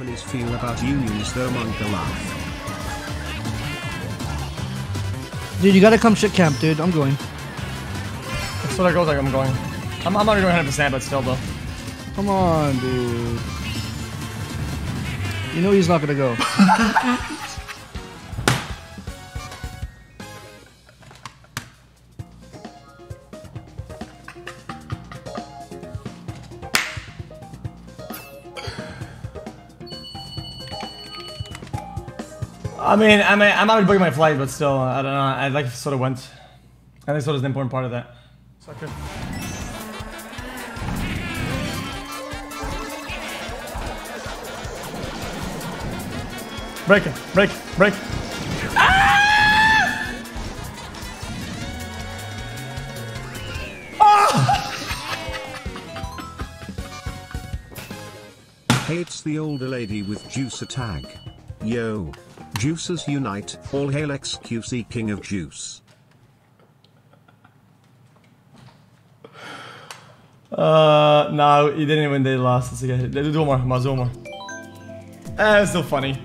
Japanese feel about unions though Monka laugh. Dude, you gotta come shit camp, dude. I'm going. That's what it goes like I'm going. I'm, I'm not going 100%, but still though. Come on, dude. You know he's not gonna go. I mean, I mean, I'm not booking my flight, but still, I don't know. I like sort of went. I think sort of the important part of that. Sucker. Brake it, brake, brake. Ah! Ah! Hey, it's the older lady with Juicer tag. Yo. Juicers unite, all hail XQC King of Juice. Uh, no, he didn't even. Lost. It's okay. Do one more. Mazuma. Uh, it's still funny.